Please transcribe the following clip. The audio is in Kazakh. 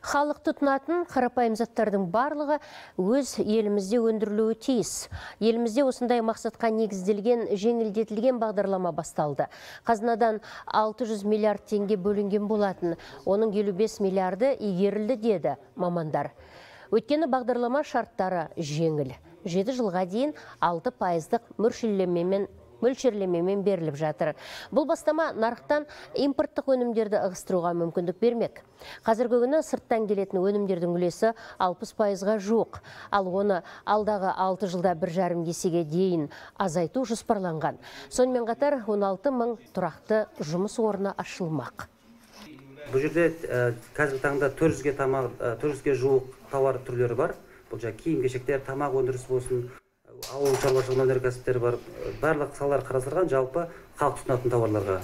Халық тұтынатын қарапайым заттардың барлығы өз елімізде өндірілуі тиіс. Елімізде осындай мақсатқа негізделген жеңілдетілген бағдарлама басталды. Қазынадан 600 миллиард теңге бөлінген болатын. Оның 55 миллиарды игерілді деді мамандар. Өйткені бағдарлама шарттары жеңіл. 7 жылға дейін 6 пайыздық мөлшерлемемен мөлшерлемемен беріліп жатыр. Бұл бастама нарықтан импорттық өнімдерді ығыстыруға мүмкіндік бермек. Қазіргі күні сырттан келетін өнімдердің үлесі 60 пайызға жоқ. Ал оны алдағы 6 жылда бір жарым есеге дейін азайту жоспарланған. Сонымен қатар 16 мың тұрақты жұмыс орны ашылмақ. бұл жерде ә, қазіргі таңда 400-ге тамақ 400-ге жуық тауар түрлері бар бұл жаңағы киім кешектер тамақ өндірісі болсын ауыл шаруашылығы өнеркәсіптері бар барлық салалар қарастырылған жалпы халық тұтынатын тауарларға.